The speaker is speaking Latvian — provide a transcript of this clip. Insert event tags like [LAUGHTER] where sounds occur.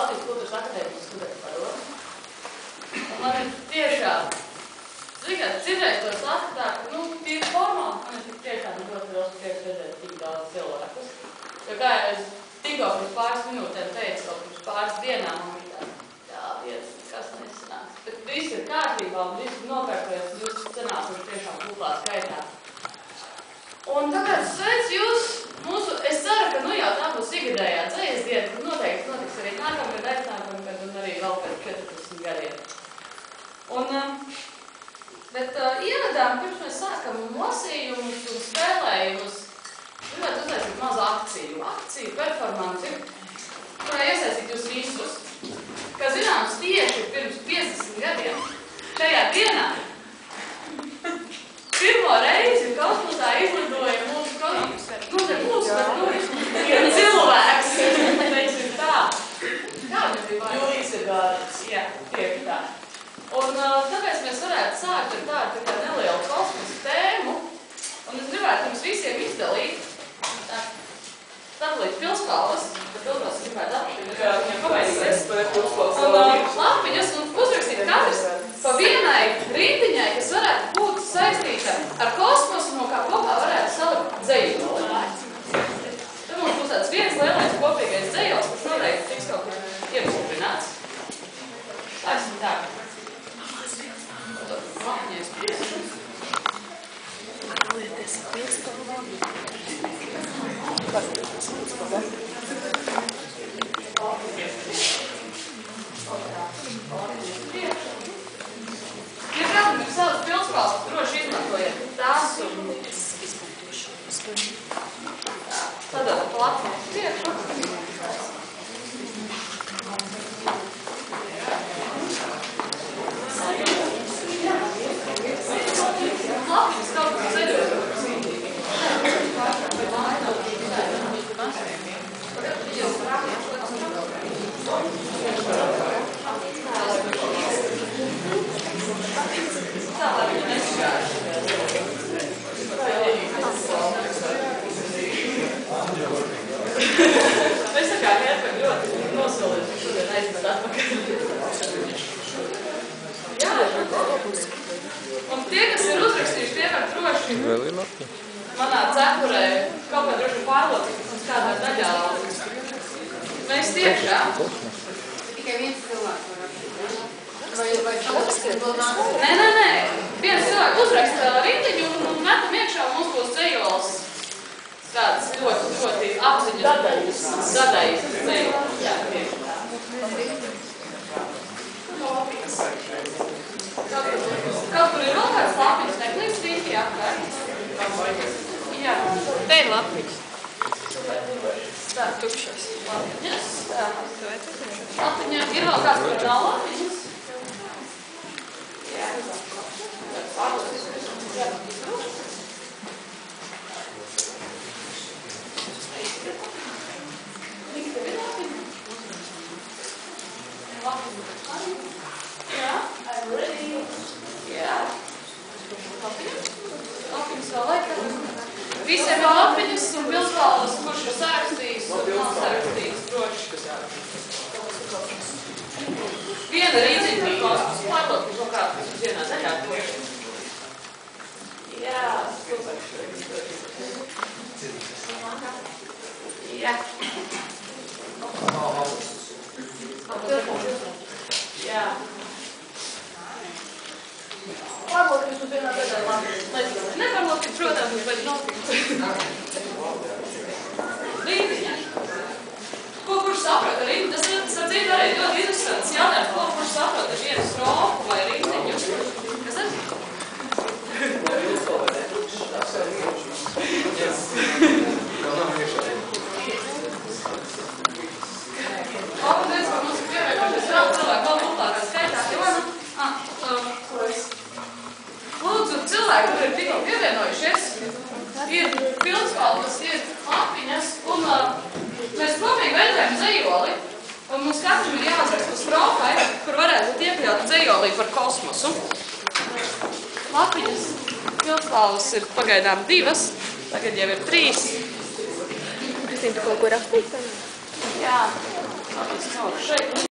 Latvijas kultūras akadēmijas studentu padomu. Un man ir tiešām, ziniet, citreiz to saka tā, ka, nu, tīri formāli, man ir tiešām ļoti liels prieks redzēt tik daudz cilvēkus. Jo kā es tikko pirms pāris minūtēm teicu, kaut pirms pāris dienām, man bija tā, jā, viens, kas nesanāks. Bet viss ir kārtībā un viss ir nokārtojies, un jūs sanākuši tiešām kuplā skaitā. Un tāpēc sveic jūs mūsu, es ceru, ka nu jau tā būs ikgadējā dzējas diena, tad Un, uh, bet uh, ievadām, pirms mēs sākam lasījumus un spēlējumus, gribētu uztaisīt mazu akciju. Akciju, performanci, kurā iesaistīt jūs visus. Kā zināms, tieši pirms 50 gadiem šajā dienā [LAUGHS] pirmo reizi kosmosā izlidoja mūsu kolēģis. Nu, ne mūsu, bet nu, cilvēks. [LAUGHS] Teiksim tā. Kā viņam bija vārds? Jūlijas ir gārds. Jā, tieši tā. Un uh, tāpēc mēs varētu sākt ar tādu tā nelielu kosmosa tēmu. Un es gribētu jums visiem izdalīt tā, sadalīt pilspāles, bet pilspāles gribētu kā viņiem paveicēs. Un uh, lapiņas un Tá bom? Droši Vēl ir labi. manā cepurē kaut kā droši pārlocīt, mums kādā daļā Mēs tiešām. Tikai viens cilvēks var rakstīt. Vai, vai? Nē, nē, nē. Viens cilvēks uzraksta rindiņu un, metam iekšā mums būs cejols. Tāds ļoti, ļoti apziņas. Dadaļas. Dadaļas cejols. Jā, tieši tā. Kaut kur, kaut kur ir vēl kāds lapiņas, neklīst rītī apkārt. Jā. Te ir lapiņas. Tā, Tukšas. lapiņas. Tā. Vai tu tukšas? Lapiņā ir vēl kāds, kur nav lapiņas. Jā. Jā, I'm ready. Jā. Lapiņas? Lapiņas vēl laikam. Visiem ir lapiņas un pilspāles, kurš ir sarakstījis un nav sarakstījis 弱的很稳重。Dzējolī par kosmosu. Lapiņas pilspalvas ir pagaidām divas, tagad jau ir trīs. Kristīna, tu kaut ko rakstīt? Jā. Šeit